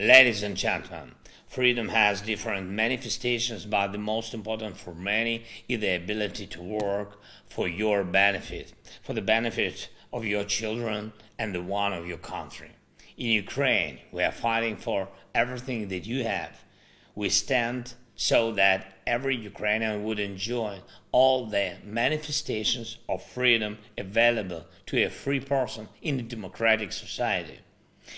Ladies and gentlemen, freedom has different manifestations, but the most important for many is the ability to work for your benefit, for the benefit of your children and the one of your country. In Ukraine, we are fighting for everything that you have. We stand so that every Ukrainian would enjoy all the manifestations of freedom available to a free person in a democratic society.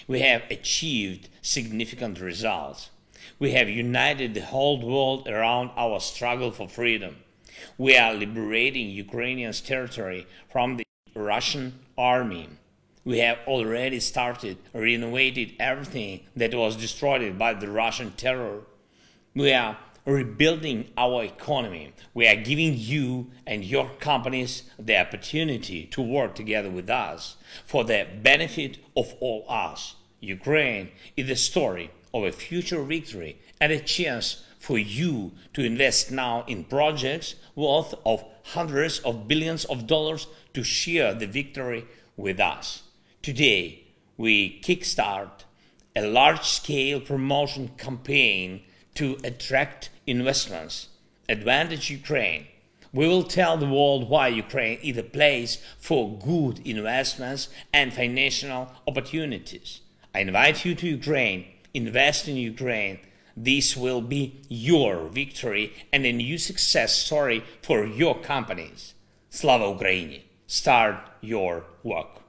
We have achieved significant results. We have united the whole world around our struggle for freedom. We are liberating Ukrainians' territory from the Russian army. We have already started renovating everything that was destroyed by the Russian terror. We are rebuilding our economy. We are giving you and your companies the opportunity to work together with us for the benefit of all us. Ukraine is the story of a future victory and a chance for you to invest now in projects worth of hundreds of billions of dollars to share the victory with us. Today, we kickstart a large-scale promotion campaign to attract investments. Advantage Ukraine. We will tell the world why Ukraine is a place for good investments and financial opportunities. I invite you to Ukraine, invest in Ukraine. This will be your victory and a new success story for your companies. Slava Ukraini! Start your work.